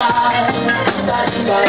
I